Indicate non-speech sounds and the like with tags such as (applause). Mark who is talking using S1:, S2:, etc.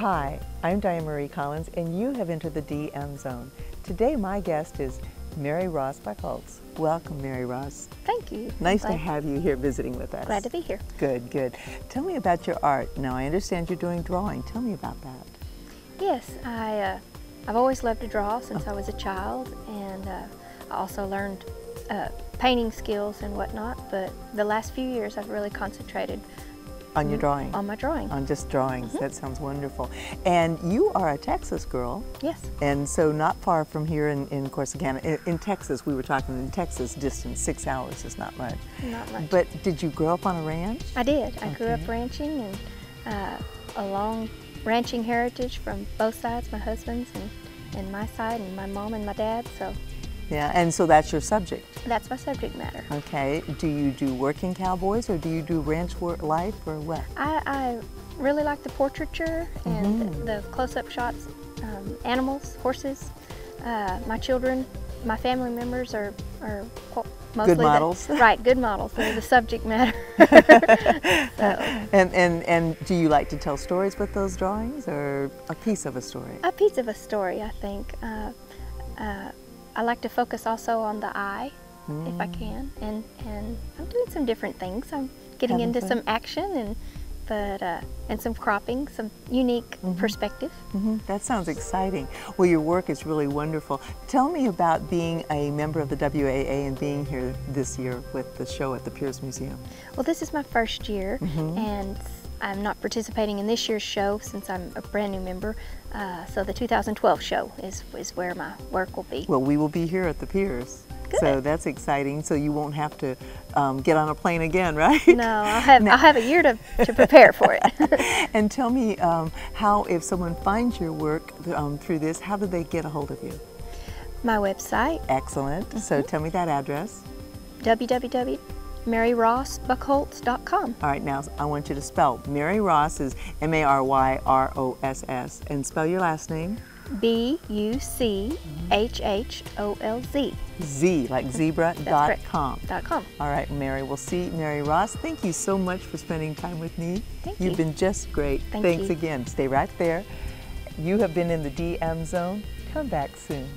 S1: I'm Diane Marie Collins, and you have entered the DM Zone. Today, my guest is Mary Ross Buchholz. Welcome, Mary Ross.
S2: Thank you.
S1: Nice
S2: Glad-
S1: to have you here visiting with us.
S2: Glad to be here.
S1: Good, good. Tell me about your art. Now, I understand you're doing drawing. Tell me about that.
S2: Yes, I, uh, I've always loved to draw since I was a child, and uh, I also learned uh, painting skills and whatnot. But the last few years, I've really concentrated
S1: On your drawing?
S2: Mm-hmm. on my drawing.
S1: On just drawings.
S2: Mm-hmm.
S1: That sounds wonderful. And you are a Texas girl.
S2: yes,
S1: And so not far from here in, in Corsicana, in, in Texas, we were talking in Texas distance, six hours is not much.
S2: not much.
S1: But did you grow up on a ranch?
S2: I did. I grew up ranching and uh, a long ranching heritage from both sides, my husband's and, and my side, and my mom and my dad. So
S1: Yeah, and so that's your subject.
S2: that's my subject matter.
S1: Okay. Do you do working cowboys or do you do ranch work life or what?
S2: I, I really like the portraiture and
S1: Mm-hmm.
S2: the, the close-up shots, um, animals, horses. Uh, my children, my family members are, are mostly the-
S1: models. (laughs)
S2: right, good models. They're the subject matter. (laughs) so,
S1: And, and, and do you like to tell stories with those drawings or a piece of a story?
S2: a piece of a story, I think. Uh, uh, I like to focus also on the eye, if I can, and and I'm doing some different things. I'm getting
S1: Having
S2: into
S1: fun.
S2: some action and but uh, and some cropping, some unique perspective.
S1: hmm That sounds exciting. Well, your work is really wonderful. Tell me about being a member of the WAA and being here this year with the show at the Pearce Museum.
S2: Well, this is my first year, and I'm not participating in this year's show since I'm a brand new member. Uh, so the 2012 show is is where my work will be.
S1: Well, we will be here at the Pearce. So that's exciting. So you won't have to um, get on a plane again, (laughs) right?
S2: No, I'll have I'll have a year to, to prepare for it. (laughs)
S1: and tell me um, how, if someone finds your work um, through this, how do they get a hold of you?
S2: my website
S1: Excellent. So
S2: Mm-hmm.
S1: tell me that address.
S2: www.maryrossbuchholz.com.
S1: All right, now I want you to spell Mary Ross is M A R Y R O S S, and spell your last name
S2: B U C H H O L Z
S1: Z like zebra dot com.
S2: dot com.
S1: All right, Mary. We'll see Mary Ross. Thank you so much for spending time with me.
S2: Thank
S1: You've
S2: you.
S1: been just great.
S2: Thank
S1: Thanks
S2: you.
S1: again. Stay right there. You have been in the DM zone. Come back soon.